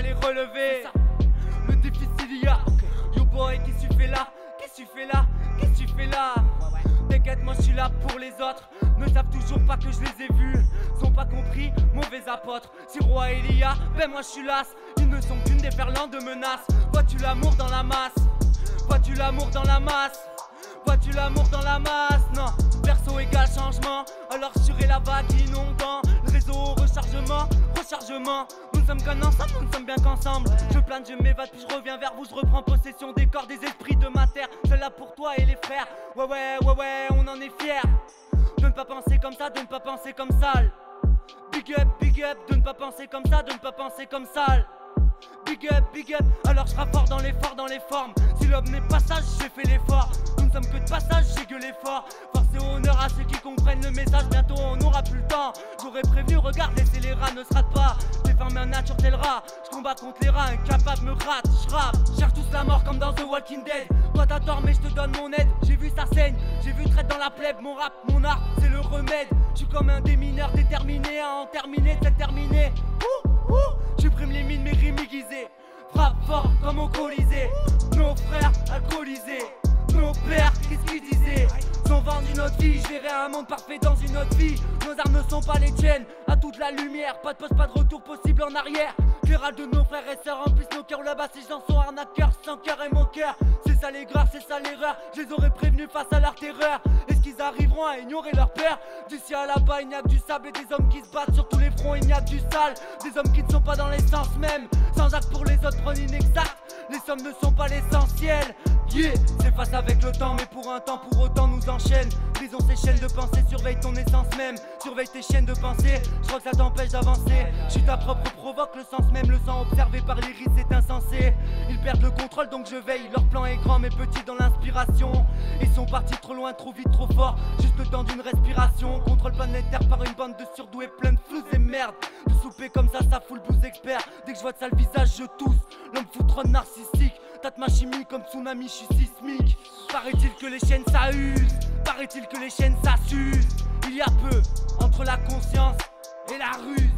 pas les relever. Le déficit il y a. Yo boy, qu'est-ce que tu fais là? Qu'est-ce que tu fais là? Qu'est-ce que tu fais là? T'inquiète, moi je suis là pour les autres. Ne savent toujours pas que je les ai vus. Sont pas compris, mauvais apôtres. Si roi Elia, ben moi je suis las. Ils ne sont qu'une déferlante de menaces. Vois-tu l'amour dans la masse? Vois-tu l'amour dans la masse? Vois-tu l'amour dans la masse? Non, perso égale changement. Alors sur la vague inondant. Le réseau au rechargement, rechargement. Sommes qu'un ensemble, nous ne sommes bien qu'ensemble. Je plane, je m'évade, puis je reviens vers vous. Je reprends possession des corps, des esprits de ma terre. Celle-là pour toi et les frères. Ouais, ouais, ouais, ouais, on en est fiers. De ne pas penser comme ça, de ne pas penser comme sale. Big up, big up, de ne pas penser comme ça, de ne pas penser comme sale. Big up, big up, alors je fort dans l'effort, dans les formes. Si l'homme n'est pas sage, j'ai fait l'effort. Message. Bientôt on n'aura plus le temps. J'aurais prévenu, regarde, laissez les rats, ne se rate pas. Fermé un nature tel rat. Je combat contre les rats, incapable me rate. Je rappe, cherche tous la mort comme dans The Walking Dead. Toi t'as tort, mais je te donne mon aide. J'ai vu ça saigne, j'ai vu traite dans la plèbe. Mon rap, mon art, c'est le remède. Je suis comme un démineur déterminé à en terminer, c'est terminé. Ouh, ouh, j'upprime les mines, mes rimes aiguisées. Frappe fort comme au Colisée. Nos frères alcoolisés, vie, je un monde parfait dans une autre vie. Nos armes ne sont pas les tiennes, à toute la lumière, pas de poste, pas de retour possible en arrière. Clairal de nos frères et sœurs remplissent nos cœurs là-bas, ces gens sont arnaqueurs, sans cœur et mon cœur. C'est ça les c'est ça l'erreur, je les aurais prévenus face à leur terreur. Est-ce qu'ils arriveront à ignorer leur père Du ciel là-bas, il n'y a que du sable et des hommes qui se battent sur tous les fronts, il n'y a que du sale. Des hommes qui ne sont pas dans l'essence même, sans acte pour les autres, prennent inexact. Les sommes ne sont pas l'essentiel. Yeah, c'est face avec le temps, mais pour un temps, pour autant nous enchaîne. Prison ces chaînes de pensée, surveille ton essence même. Surveille tes chaînes de pensée, je crois que ça t'empêche d'avancer. Je suis ta propre provoque, le sens même, le sang observé par l'iris, c'est insensé. Ils perdent le contrôle, donc je veille. Leur plan est grand, mais petit dans l'inspiration. Ils sont partis trop loin, trop vite, trop fort. Juste le temps d'une respiration. Contrôle planétaire par une bande de surdoués plein de flous et merde. De souper comme ça, ça fout le blues expert. Dès que je vois de ça le visage, je tousse. L'homme fout trop de narcissique. Tâte ma chimie comme tsunami, je suis sismique. Paraît-il que les chaînes ça use, paraît-il que les chaînes ça. Il y a peu entre la conscience et la ruse.